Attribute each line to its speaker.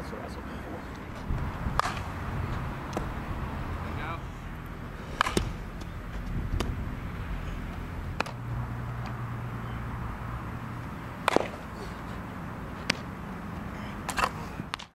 Speaker 1: that's what I was looking for.